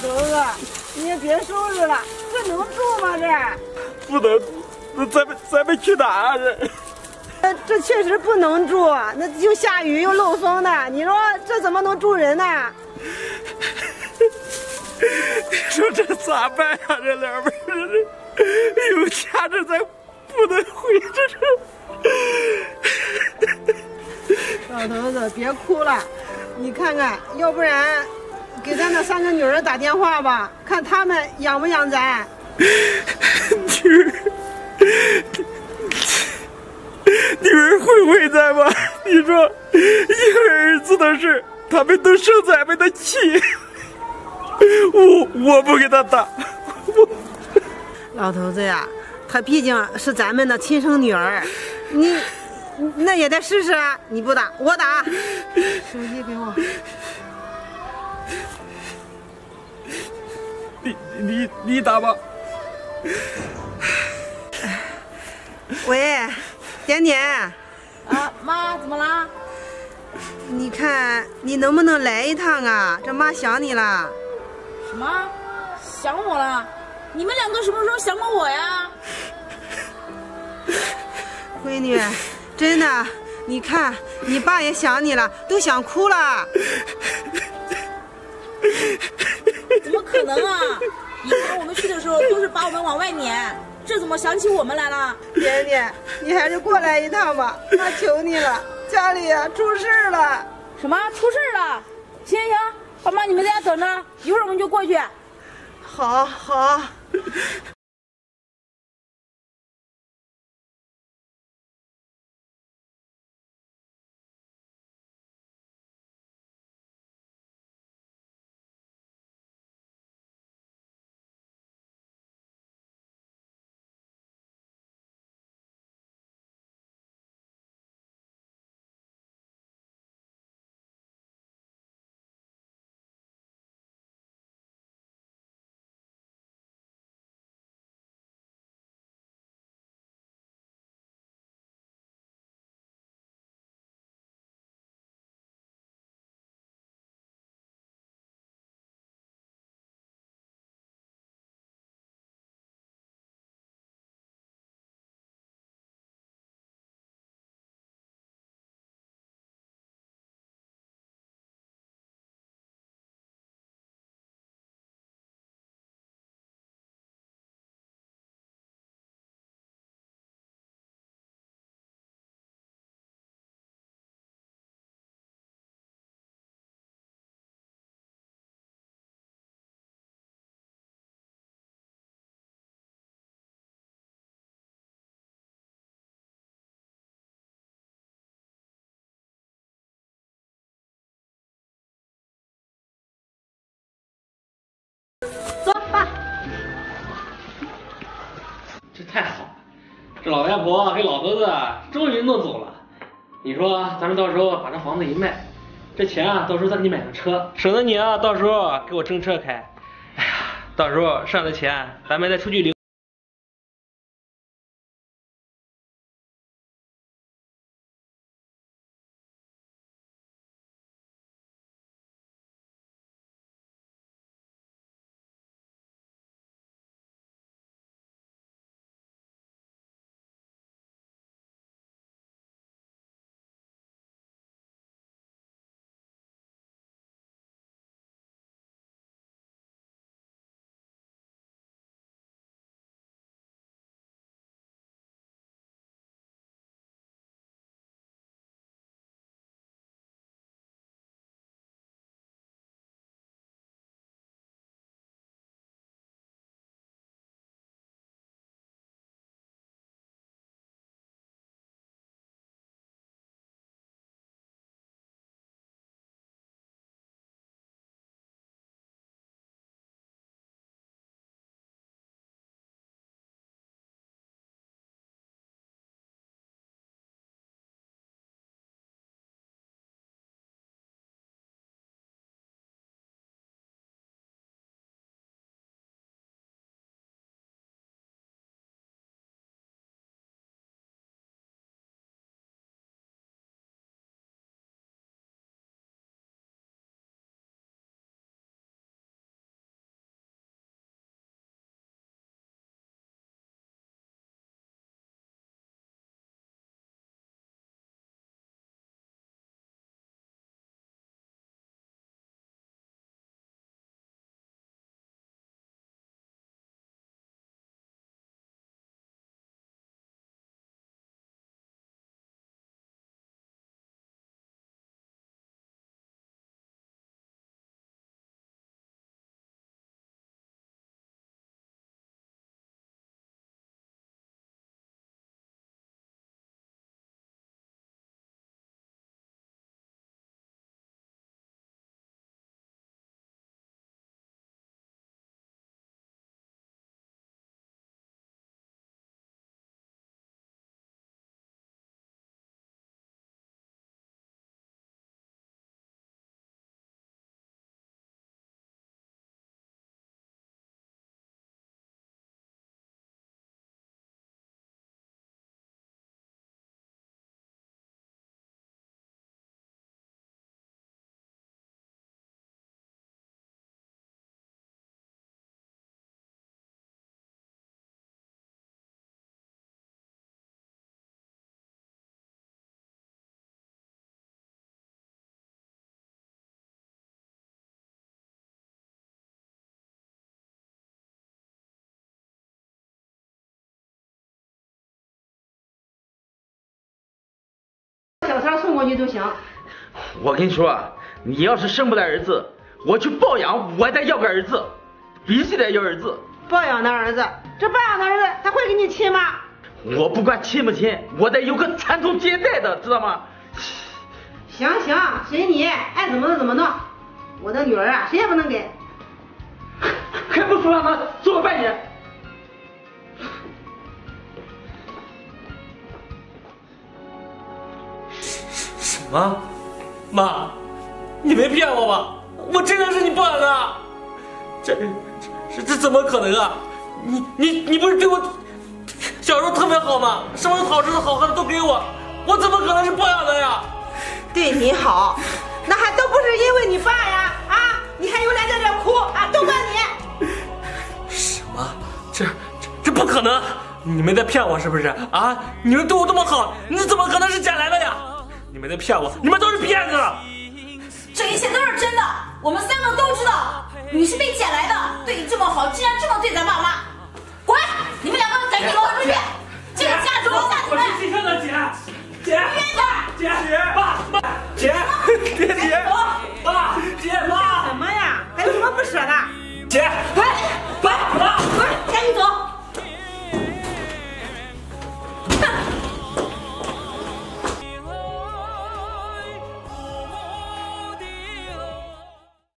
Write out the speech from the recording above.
头子，你也别收拾了，这能住吗？这不能住，那咱们咱们去哪啊？这呃，这确实不能住，那又下雨又漏风的，你说这怎么能住人呢？你说这咋办呀、这两边这这有家这咱不能回这是。老头子，别哭了，你看看，要不然三个女儿打电话吧，看他们养不养咱。女儿，女儿会不会在吗？你说一个儿子的事，他们都生咱们的气，我我不给他打，我老头子呀，他毕竟是咱们的亲生女儿，你那也得试试啊！你不打，我打。手机给我。你你你打吧。喂，点点，啊，妈，怎么啦？你看你能不能来一趟啊？这妈想你了。什么？想我了？你们两个什么时候想过我呀？闺女，真的，你看你爸也想你了，都想哭了。可能啊？以前我们去的时候都是把我们往外撵，这怎么想起我们来了？点点，你还是过来一趟吧，妈求你了，家里啊出事了。什么出事了？行行，爸妈你们在家等着，一会儿我们就过去。好好。这太好了，这老太婆给老头子终于弄走了。你说咱们到时候把这房子一卖，这钱啊，到时候再给你买辆车，省得你啊到时候给我争车开。哎呀，到时候剩下的钱咱们再出去领。过去就行。我跟你说，你要是生不来儿子，我去抱养，我再要个儿子，必须得要儿子。抱养的儿子，这抱养的儿子他会给你亲吗？我不管亲不亲，我得有个传宗接代的，知道吗？行行，随你爱怎么弄怎么弄。我的女儿啊，谁也不能给。还不说让他做个半年？什么？妈，你没骗我吧？我真的是你抱养的？这这这怎么可能啊？你你你不是对我小时候特别好吗？什么好吃的好喝的都给我，我怎么可能是抱养的呀？对你好，那还都不是因为你爸呀啊！你还有脸在这哭啊？都怪你！什么？这这这不可能！你们在骗我是不是啊？你们对我这么好，你怎么可能是捡来的呀？你们在骗我，你们都是骗子！这一切都是真的，我们三个都知道，你是被捡来的，对你这么好，竟然这么对咱爸妈，滚！你们两个赶紧给我出去！这个家中下你们！是亲生的姐，姐！姐，姐，爸，妈，姐，别姐，